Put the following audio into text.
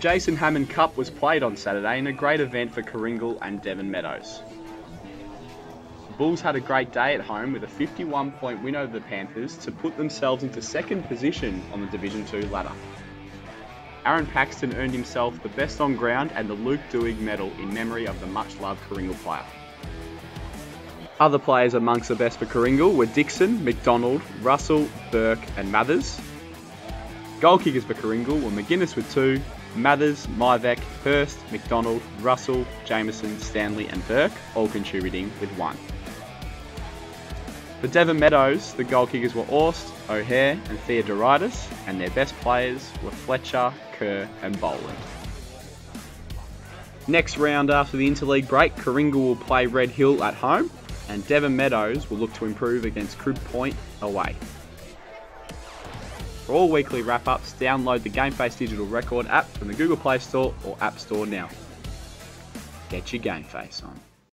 Jason Hammond Cup was played on Saturday in a great event for Karingal and Devon Meadows. Bulls had a great day at home with a 51 point win over the Panthers to put themselves into second position on the Division 2 ladder. Aaron Paxton earned himself the best on ground and the Luke Dewig medal in memory of the much loved Karingal player. Other players amongst the best for Karingal were Dixon, McDonald, Russell, Burke, and Mathers. Goal kickers for Karingal were McGuinness with two, Mathers, Myvek, Hurst, McDonald, Russell, Jameson, Stanley, and Burke all contributing with one. For Devon Meadows, the goal kickers were Orst, O'Hare, and Theodoritis, and their best players were Fletcher, Kerr, and Boland. Next round after the interleague break, Karingal will play Red Hill at home, and Devon Meadows will look to improve against Crib Point away. For all weekly wrap ups, download the GameFace Digital Record app from the Google Play Store or App Store now. Get your Game Face on.